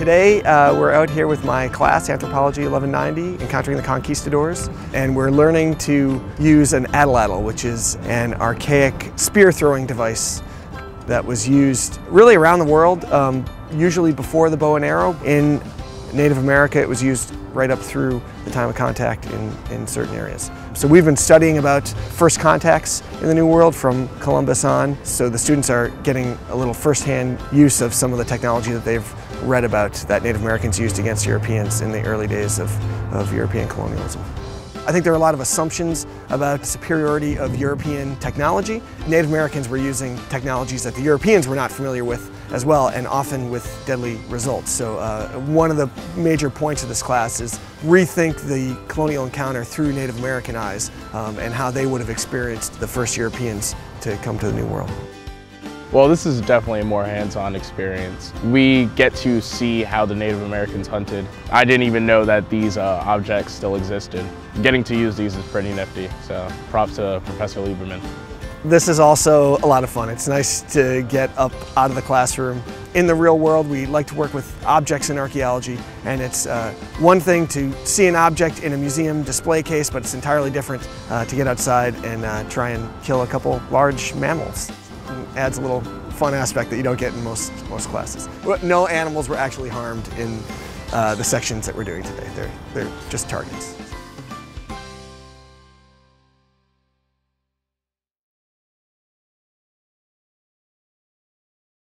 Today uh, we're out here with my class, Anthropology 1190, Encountering the Conquistadors, and we're learning to use an atlatl, which is an archaic spear throwing device that was used really around the world, um, usually before the bow and arrow. In Native America it was used right up through the time of contact in, in certain areas. So we've been studying about first contacts in the New World from Columbus on, so the students are getting a little first-hand use of some of the technology that they've read about that Native Americans used against Europeans in the early days of, of European colonialism. I think there are a lot of assumptions about the superiority of European technology. Native Americans were using technologies that the Europeans were not familiar with as well, and often with deadly results. So uh, one of the major points of this class is rethink the colonial encounter through Native American eyes um, and how they would have experienced the first Europeans to come to the New World. Well, this is definitely a more hands-on experience. We get to see how the Native Americans hunted. I didn't even know that these uh, objects still existed. Getting to use these is pretty nifty, so props to Professor Liebmann. This is also a lot of fun. It's nice to get up out of the classroom. In the real world, we like to work with objects in archaeology, and it's uh, one thing to see an object in a museum display case, but it's entirely different uh, to get outside and uh, try and kill a couple large mammals adds a little fun aspect that you don't get in most, most classes. No animals were actually harmed in uh, the sections that we're doing today. They're, they're just targets.